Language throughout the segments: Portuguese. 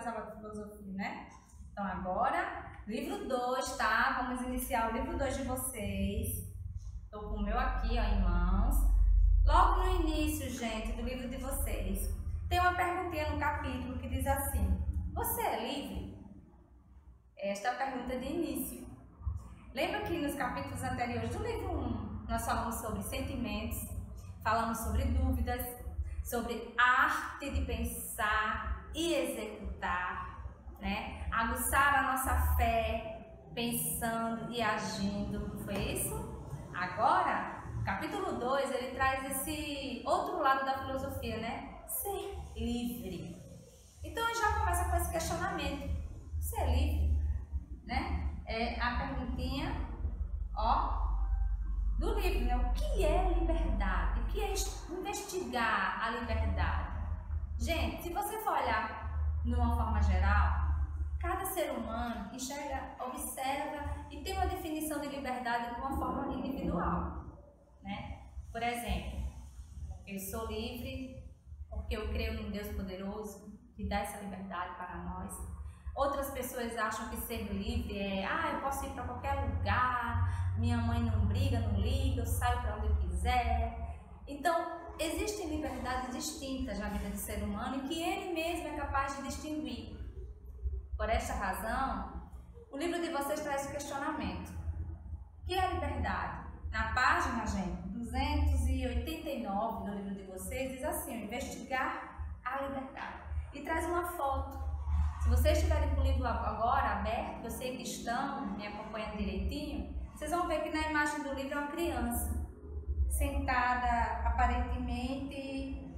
mais aula de filosofia, né? Então agora, livro 2, tá? Vamos iniciar o livro 2 de vocês. Estou com o meu aqui, ó, em mãos. Logo no início, gente, do livro de vocês, tem uma perguntinha no capítulo que diz assim: Você é livre? Esta é a pergunta de início. Lembra que nos capítulos anteriores do livro 1 nós falamos sobre sentimentos, falamos sobre dúvidas, sobre arte de pensar e executar, né? Aguçar a nossa fé pensando e agindo. Foi isso? Agora, capítulo 2, ele traz esse outro lado da filosofia, né? Ser livre. Então já começa com esse questionamento. Ser livre, né? É a perguntinha, ó, do livro, né? O que é liberdade? O que é investigar a liberdade? Gente, se você for olhar de uma forma geral, Cada ser humano enxerga, observa e tem uma definição de liberdade de uma forma individual. Né? Por exemplo, eu sou livre porque eu creio num Deus poderoso que dá essa liberdade para nós. Outras pessoas acham que ser livre é, ah, eu posso ir para qualquer lugar, minha mãe não briga, não liga, eu saio para onde eu quiser. Então, existem liberdades distintas na vida do ser humano e que ele mesmo é capaz de distinguir. Por esta razão, o livro de vocês traz o questionamento. O que é liberdade? Na página, gente, 289 do livro de vocês, diz assim, investigar a liberdade. E traz uma foto. Se vocês estiverem com o livro agora aberto, sei que estão me acompanhando direitinho, vocês vão ver que na imagem do livro é uma criança sentada aparentemente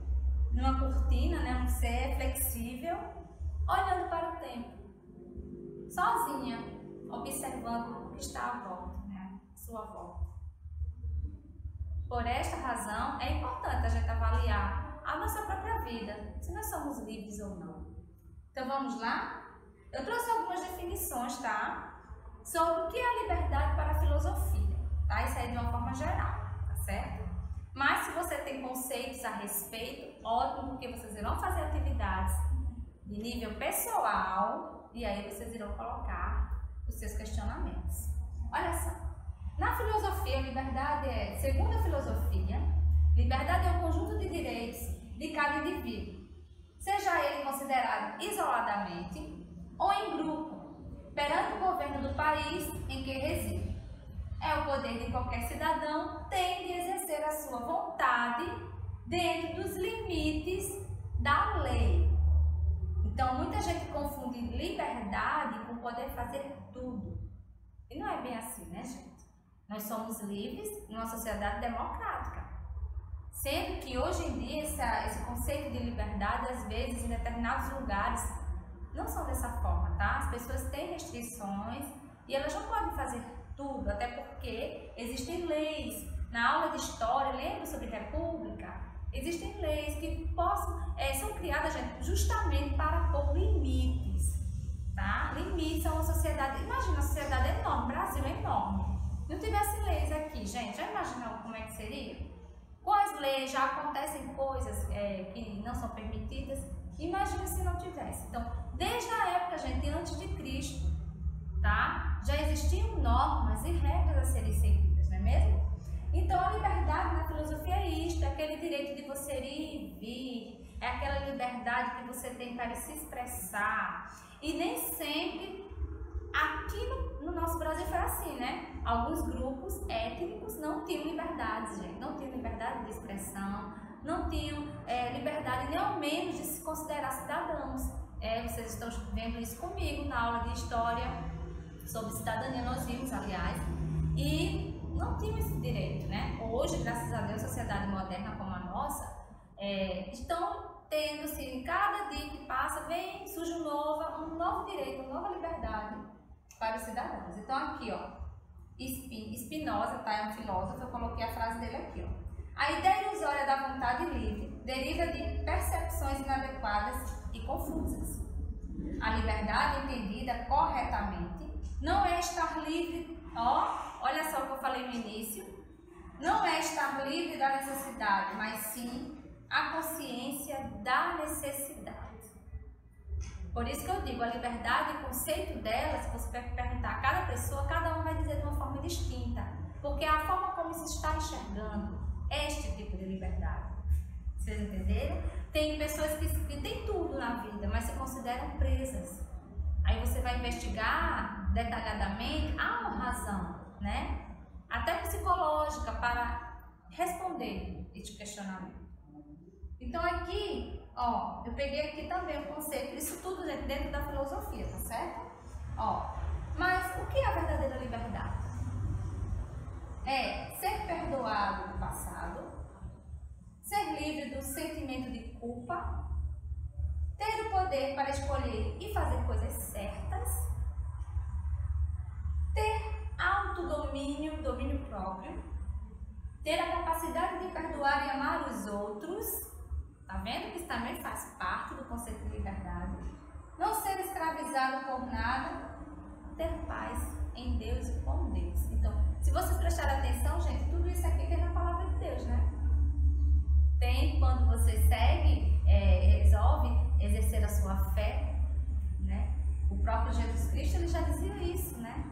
numa cortina, né, um ser flexível, olhando para o tempo sozinha, observando o que está à volta, né? Sua volta. Por esta razão, é importante a gente avaliar a nossa própria vida, se nós somos livres ou não. Então vamos lá? Eu trouxe algumas definições, tá? Sobre o que é liberdade para a filosofia, tá? Isso aí de uma forma geral, certo? Mas se você tem conceitos a respeito, ótimo, porque vocês irão fazer atividades de nível pessoal e aí vocês irão colocar os seus questionamentos. Olha só. Na filosofia, liberdade é, segundo a filosofia, liberdade é um conjunto de direitos de cada indivíduo, seja ele considerado isoladamente ou em grupo, perante o governo do país em que reside. É o poder de qualquer cidadão tem de exercer a sua vontade dentro dos limites da lei então, muita gente confunde liberdade com poder fazer tudo. E não é bem assim, né, gente? Nós somos livres numa sociedade democrática. Sendo que hoje em dia esse conceito de liberdade, às vezes, em determinados lugares, não são dessa forma, tá? As pessoas têm restrições e elas não podem fazer tudo, até porque existem leis. Na aula de história, lembra sobre república? Existem leis que possam, é, são criadas gente, justamente para pôr limites. Tá? Limites a uma sociedade. Imagina, a sociedade é enorme, o Brasil é enorme. Não tivesse leis aqui, gente, já imaginou como é que seria? Com as leis já acontecem coisas é, que não são permitidas. Imagina se não tivesse. Então, desde a época, gente, antes de Cristo, tá? Já existiam normas e regras a serem seguidas, não é mesmo? Então, a liberdade na filosofia é isto, é aquele direito de você ir e vir, é aquela liberdade que você tem para se expressar. E nem sempre aqui no, no nosso Brasil foi assim, né? Alguns grupos étnicos não tinham liberdade, gente, não tinham liberdade de expressão, não tinham é, liberdade nem ao menos de se considerar cidadãos. É, vocês estão vendo isso comigo na aula de história sobre cidadania, nós vimos, aliás. E não tinham esse direito, né? Hoje, graças a Deus, a sociedade moderna como a nossa, é, estão tendo, assim, cada dia que passa, vem, surge um novo, um novo direito, uma nova liberdade para os cidadãos. Então, aqui, ó, Spinoza, tá? É um filósofo, eu coloquei a frase dele aqui, ó. A ideia ilusória da vontade livre deriva de percepções inadequadas e confusas. A liberdade entendida corretamente não é estar livre, ó, olha só o que eu falei no início, não é estar livre da necessidade, mas sim a consciência da necessidade. Por isso que eu digo, a liberdade, o conceito dela, se você perguntar a cada pessoa, cada um vai dizer de uma forma distinta. Porque é a forma como se está enxergando este tipo de liberdade. Vocês entenderam? Tem pessoas que, que têm tudo na vida, mas se consideram presas. Aí você vai investigar detalhadamente, há uma razão, né? Até psicológica para responder este questionamento. Então aqui Ó, eu peguei aqui também o conceito, isso tudo dentro da filosofia, tá certo? Ó, mas o que é a verdadeira liberdade? É ser perdoado do passado, ser livre do sentimento de culpa, ter o poder para escolher e fazer coisas certas, ter autodomínio, domínio próprio, ter a capacidade de perdoar e amar os outros Tá vendo que isso também faz parte do conceito de liberdade? Não ser escravizado por nada, ter paz em Deus e com Deus. Então, se vocês prestarem próprio Jesus Cristo ele já dizia isso, né?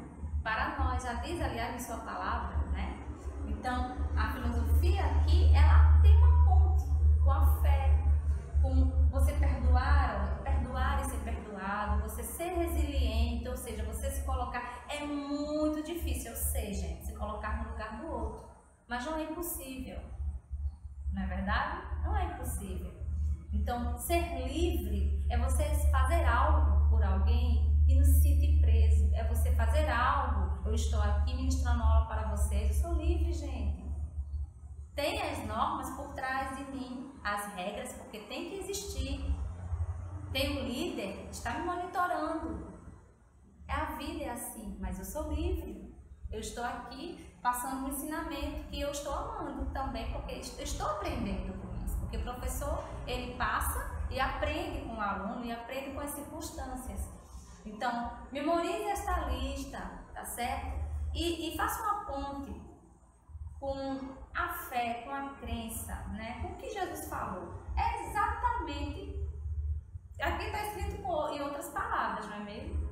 Para nós, já diz, aliás, em sua palavra, né? Então, a filosofia aqui, ela tem uma ponte com a fé, com você perdoar, perdoar e ser perdoado, você ser resiliente, ou seja, você se colocar. É muito difícil, eu sei, gente, se colocar no lugar do outro. Mas não é impossível. Não é verdade? Não é impossível. Então, ser livre é você fazer algo por alguém e não se sentir preso. É você fazer algo. Eu estou aqui ministrando aula para vocês. Eu sou livre, gente. Tem as normas por trás de mim, as regras, porque tem que existir. Tem um líder que está me monitorando. É a vida é assim, mas eu sou livre. Eu estou aqui passando um ensinamento que eu estou amando também, porque estou aprendendo com isso. Porque o professor, ele passa e aprende com o aluno e aprende com as circunstâncias. Então, memorize esta lista, tá certo? E, e faça uma ponte com a fé, com a crença, né? Com o que Jesus falou. É exatamente. Aqui está escrito em outras palavras, não é mesmo?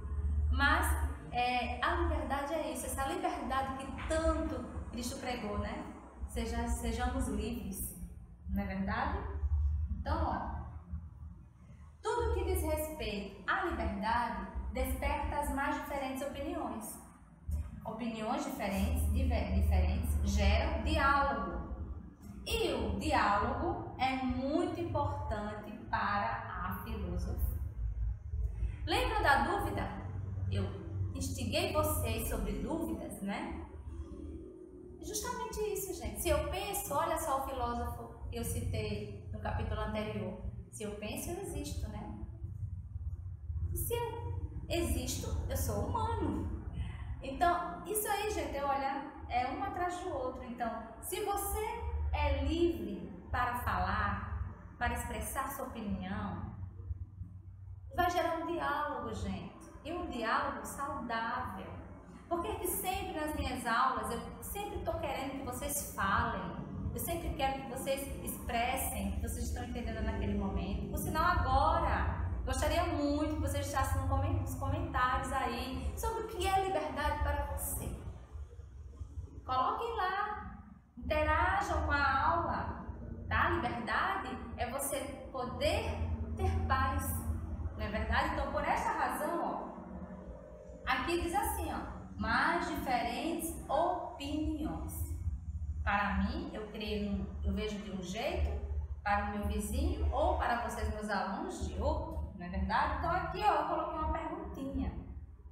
Mas é, a liberdade é isso, essa liberdade que tanto Cristo pregou, né? Seja, sejamos livres, não é verdade? Então, ó, tudo que diz respeito à liberdade desperta as mais diferentes opiniões opiniões diferentes, diferentes geram diálogo. E o diálogo é muito importante para a filosofia. Lembra da dúvida? Eu instiguei vocês sobre dúvidas, né? Justamente isso, gente. Se eu penso, olha só o filósofo que eu citei no capítulo anterior. Se eu penso, eu existo, né? Se eu existo, eu sou humano. Então, isso aí, gente, olha, é um atrás do outro. Então, se você é livre para falar, para expressar sua opinião, vai gerar um diálogo, gente. E um diálogo saudável. Porque que sempre nas minhas aulas, eu sempre estou querendo que vocês falem. Eu sempre quero que vocês expressem o que vocês estão entendendo naquele momento. Por sinal, agora, Gostaria muito que você deixasse nos comentários aí sobre o que é liberdade para você. Coloquem lá, interajam com a aula, tá? Liberdade é você poder ter paz, não é verdade? Então, por essa razão, ó, aqui diz assim, ó, mais diferentes opiniões. Para mim, eu creio, eu vejo de um jeito, para o meu vizinho ou para vocês, meus alunos, de outro não é verdade? Então aqui ó, eu coloquei uma perguntinha.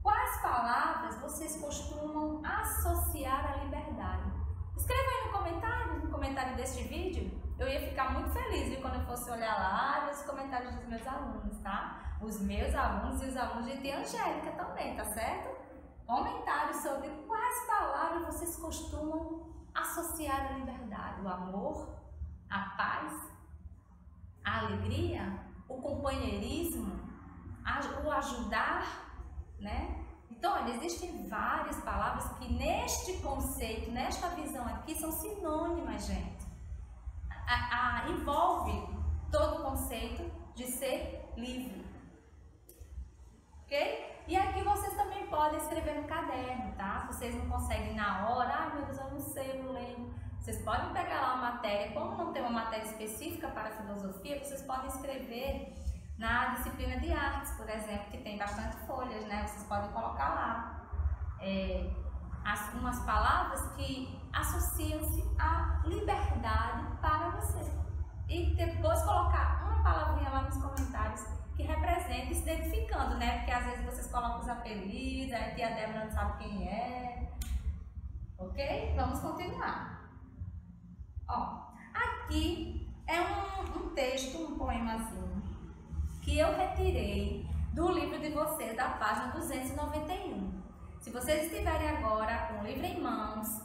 Quais palavras vocês costumam associar à liberdade? Escreva aí no comentário, no comentário deste vídeo. Eu ia ficar muito feliz viu, quando eu fosse olhar lá os comentários dos meus alunos, tá? Os meus alunos e os alunos de tia Angélica também, tá certo? Comentários sobre quais palavras vocês costumam associar à liberdade. O amor, a paz, a alegria, o companheirismo, o ajudar, né? Então, olha, existem várias palavras que neste conceito, nesta visão aqui, são sinônimas, gente. A, a, envolve todo o conceito de ser livre. ok? E aqui vocês também podem escrever no caderno, tá? Se vocês não conseguem na hora, ai meu Deus, eu não sei, eu não lembro. Vocês podem pegar lá uma matéria, como não tem uma matéria específica para filosofia, vocês podem escrever na disciplina de artes, por exemplo, que tem bastante folhas, né? Vocês podem colocar lá é, as, umas palavras que associam-se à liberdade para você. E depois colocar uma palavrinha lá nos comentários que represente se identificando, né? Porque às vezes vocês colocam os apelidos, a tia Débora não sabe quem é. Ok? Vamos continuar. Ó, aqui é um, um texto, um poemazinho, que eu retirei do livro de vocês, da página 291. Se vocês estiverem agora com o livro em mãos,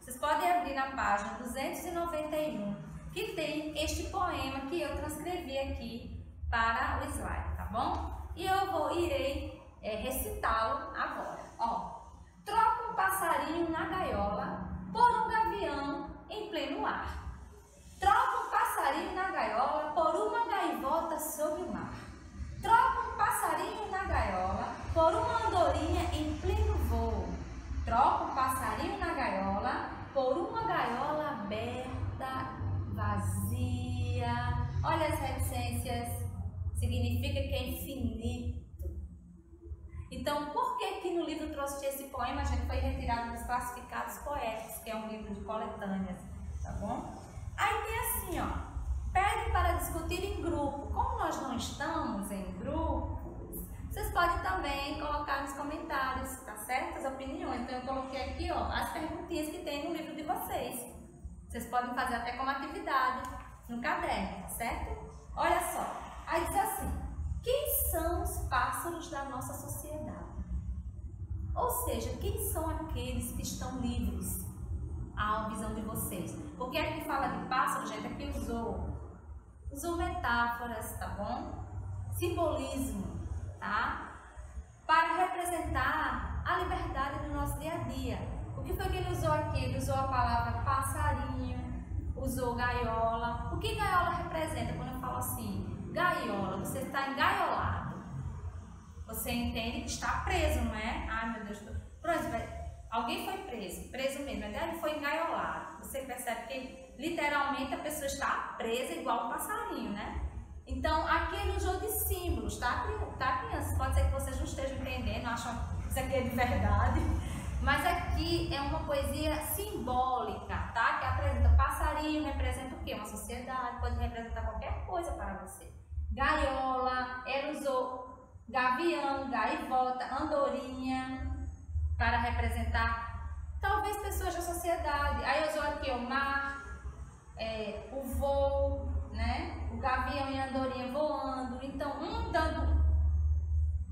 vocês podem abrir na página 291, que tem este poema que eu transcrevi aqui para o slide, tá bom? E eu vou, irei é, recitá-lo agora. Ó, troca um passarinho na gaiola por um gavião em pleno ar. Troca um passarinho na gaiola por uma gaivota sobre o mar. Troca um passarinho na gaiola por uma andorinha em pleno voo. Troca um passarinho na gaiola por uma gaiola aberta, vazia. Olha as reticências significa que é infinito. Então, por que que no livro trouxe esse poema? A gente foi retirado dos classificados poéticos, que é um livro de coletâneas, tá bom? Aí tem assim, ó. Pede para discutir em grupo. Como nós não estamos em grupos, vocês podem também colocar nos comentários, tá certo? As opiniões. Então, eu coloquei aqui, ó, as perguntinhas que tem no livro de vocês. Vocês podem fazer até como atividade no caderno, tá certo? Olha só. Aí diz assim: quem são os pássaros da nossa sociedade? Ou seja, quem são aqueles que estão livres à visão de vocês? Porque aqui fala de pássaro, gente, aqui usou, usou metáforas, tá bom? Simbolismo, tá? Para representar a liberdade do nosso dia a dia. O que foi que ele usou aqui? Ele usou a palavra passarinho, usou gaiola. O que gaiola representa quando eu falo assim? gaiola, você está engaiolado. Você entende que está preso, não é? Ai meu Deus, pronto, alguém foi preso, preso mesmo, ele foi engaiolado. Você percebe que literalmente a pessoa está presa igual um passarinho, né? Então aqui ele usou de símbolos, tá, tá criança? Pode ser que vocês não estejam entendendo, acham que isso aqui é de verdade. Mas aqui é uma poesia simbólica, tá? Que apresenta passarinho, representa o quê? Uma sociedade, pode representar qualquer coisa para você gaiola, ela usou gavião, gaivota, andorinha para representar talvez pessoas da sociedade. Aí usou aqui o mar, é, o voo, né? O gavião e a andorinha voando. Então, um dando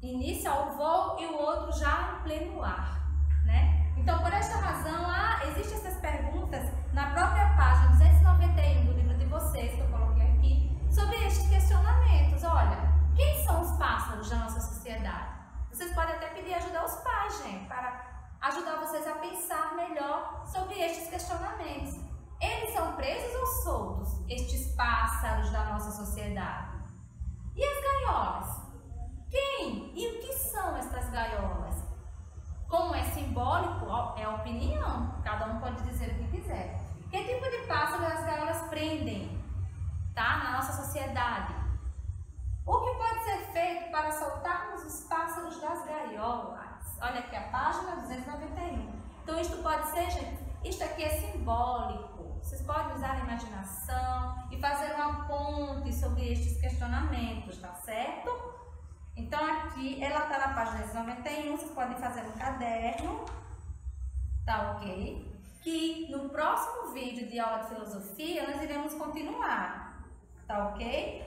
início ao voo e o outro já em pleno ar, né? Então, por esta razão, ah, existem essas perguntas na própria página 291 do livro de vocês, que eu coloquei aqui, sobre estes questionamentos. Olha, quem são os pássaros da nossa sociedade? Vocês podem até pedir ajuda aos pais, gente, para ajudar vocês a pensar melhor sobre estes questionamentos. Eles são presos ou soltos, estes pássaros da nossa sociedade? E as gaiolas? Quem e o que são estas gaiolas? Como é simbólico, é opinião, cada um pode dizer o que quiser. Que tipo de pássaro as gaiolas prendem? tá? na nossa sociedade. O que pode ser feito para soltarmos os pássaros das gaiolas? Olha aqui a página 291. Então, isto pode ser, gente, isto aqui é simbólico. Vocês podem usar a imaginação e fazer uma ponte sobre estes questionamentos, tá certo? Então, aqui, ela está na página 291, vocês podem fazer no caderno, tá ok? Que no próximo vídeo de aula de filosofia, nós iremos continuar tá ok?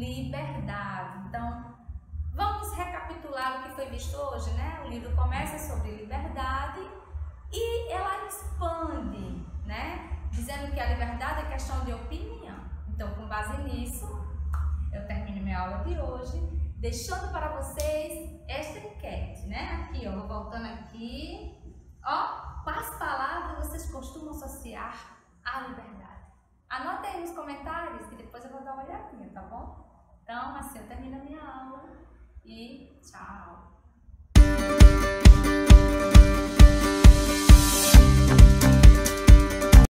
Liberdade. Então, vamos recapitular o que foi visto hoje, né? O livro começa sobre liberdade e ela expande, né? dizendo que a liberdade é questão de opinião. Então, com base nisso, eu termino minha aula de hoje, deixando para vocês esta enquete, né? Aqui, ó, vou voltando aqui. Ó, quais palavras vocês costumam associar à liberdade? Anotem nos comentários que depois eu vou dar uma olhadinha, tá bom? Então, assim eu termino a minha aula e tchau!